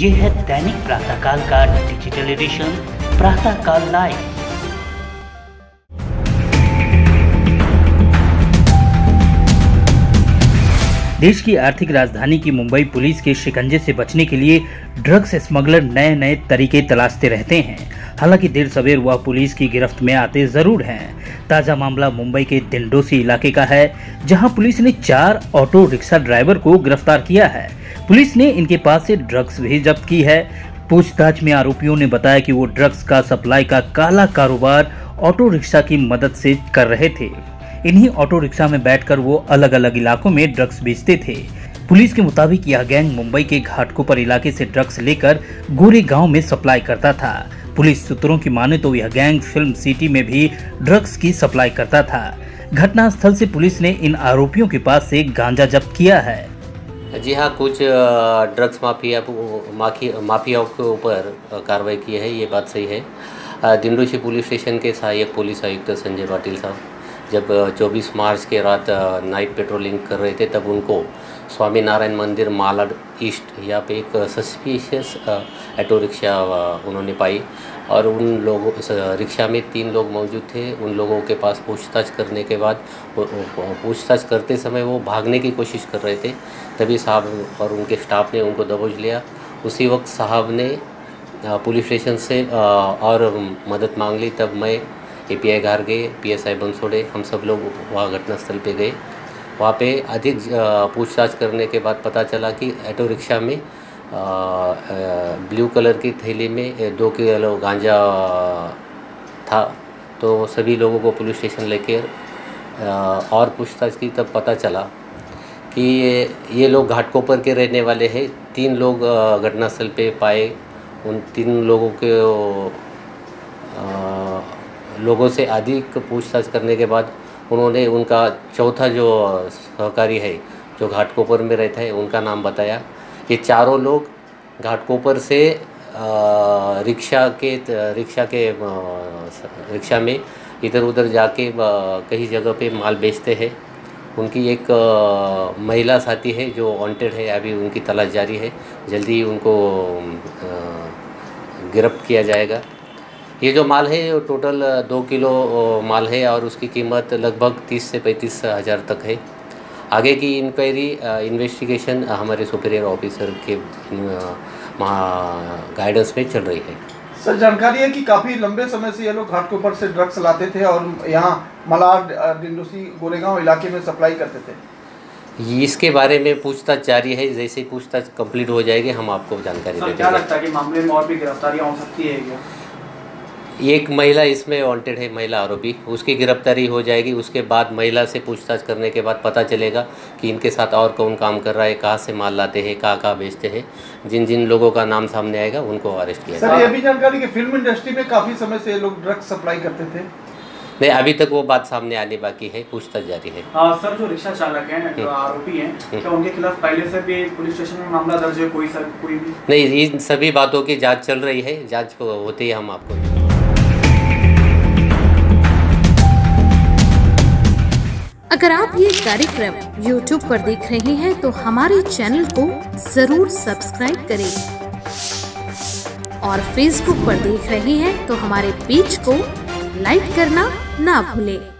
ये है दैनिक प्रातःकाल का डिजिटल एडिशन प्रातःकाल लाइव देश की आर्थिक राजधानी की मुंबई पुलिस के शिकंजे से बचने के लिए ड्रग्स स्मगलर नए नए तरीके तलाशते रहते हैं। हालाँकि देर सवेर वह पुलिस की गिरफ्त में आते ज़रूर हैं। ताज़ा मामला मुंबई के दिंडोसी इलाके का है, जहाँ पुलिस ने चार ऑटो रिक्शा ड्राइवर को गिरफ़्तार किया है। पुलिस ने इनके पास से ड्रग्स भी जब्त की है। पूछताछ में आरोपियों ने बताया कि वो ड्रग्स का सप्लाई का काला कारोबार ऑटो रिक्शा की मदद से कर रहे थे। इन्हीं ऑटो रिक्शा में बैठकर वो अलग अलग इलाकों में ड्रग्स बेचते थे। पुलिस के मुताबिक यह गैंग मुंबई के घाटकोपर इलाके से ड्रग्स लेकर गोरे गाँव में सप्लाई करता था। पुलिस सूत्रों की माने तो यह गैंग फ़िल्म सिटी में भी ड्रग्स की सप्लाई करता था। घटनास्थल से पुलिस ने इन आरोपियों के पास से गांजा जब्त किया है। जी हाँ कुछ ड्रग्स माफिया माफियाओं के ऊपर कार्रवाई की है ये बात सही है। दिंडोशी पुलिस स्टेशन के सहायक पुलिस आयुक्त संजय पाटिल साहब जब अ, 24 मार्च के रात नाइट पेट्रोलिंग कर रहे थे तब उनको स्वामी नारायण मंदिर, मालाड ईस्ट, यहाँ पे एक सस्पिशियस ऑटो रिक्शा उन्होंने पाई और उन लोगों रिक्शा में तीन लोग मौजूद थे। उन लोगों के पास पूछताछ करने के बाद पूछताछ करते समय वो भागने की कोशिश कर रहे थे। तभी साहब और उनके स्टाफ ने उनको दबोच लिया। उसी वक्त साहब ने पुलिस स्टेशन से और मदद मांग ली। तब मैं ए पी आई घर गए पी एस आई बंसोड़े हम सब लोग वहाँ घटनास्थल पे गए। वहाँ पे अधिक पूछताछ करने के बाद पता चला कि ऑटो रिक्शा में ब्लू कलर की थैली में दो किलो गांजा था। तो सभी लोगों को पुलिस स्टेशन लेके अ, और पूछताछ की तब पता चला कि ये ये लोग घाटकोपर के रहने वाले हैं। तीन लोग घटनास्थल पे पाए। उन तीन लोगों के लोगों से अधिक पूछताछ करने के बाद उन्होंने उनका चौथा जो सहकारी है, जो घाटकोपर में रहता है, उनका नाम बताया ये चारों लोग घाटकोपर से रिक्शा के रिक्शा के रिक्शा में इधर उधर जाके कई जगह पे माल बेचते हैं। उनकी एक महिला साथी है, जो वांटेड है, अभी उनकी तलाश जारी है। जल्दी ही उनको गिरफ्त किया जाएगा। ये जो माल है वो टोटल दो किलो माल है और उसकी कीमत लगभग तीस से पैंतीस हज़ार तक है। आगे की इंक्वायरी इन्वेस्टिगेशन हमारे सुपीरियर ऑफिसर के गाइडेंस में चल रही है। सर जानकारी है कि काफ़ी लंबे समय से ये लोग घाट के ऊपर से ड्रग्स लाते थे और यहाँ मलाड अ, डिंडोसी गोरेगांव इलाके में सप्लाई करते थे। इसके बारे में पूछताछ जारी है। जैसे ही पूछताछ कंप्लीट हो जाएगी हम आपको जानकारी दे सर क्या लगता है कि मामले में और भी गिरफ्तारियाँ हो सकती है क्या? एक महिला इसमें वांटेड है महिला आरोपी। उसकी गिरफ्तारी हो जाएगी उसके बाद महिला से पूछताछ करने के बाद पता चलेगा कि इनके साथ और कौन काम कर रहा है कहाँ से माल लाते हैं कहाँ कहाँ बेचते हैं। जिन जिन लोगों का नाम सामने आएगा उनको अरेस्ट किया सर जाएगा। ये भी जानकारी कि फ़िल्म इंडस्ट्री में काफ़ी समय से ये लोग ड्रग्स सप्लाई करते थे। नहीं अभी तक वो बात सामने आने बाकी है पूछताछ जारी है। हाँ सर जो रिक्शा चालक हैं जो आरोपी हैं क्या उनके खिलाफ पहले से भी पुलिस स्टेशन में मामला दर्ज है? कोई सर कोई भी? नहीं इन सभी बातों की जाँच चल रही है। जाँच होते ही हम आपको अगर आप ये कार्यक्रम YouTube पर देख रहे हैं तो हमारे चैनल को ज़रूर सब्सक्राइब करें। और Facebook पर देख रहे हैं तो हमारे पेज को लाइक करना ना भूलें।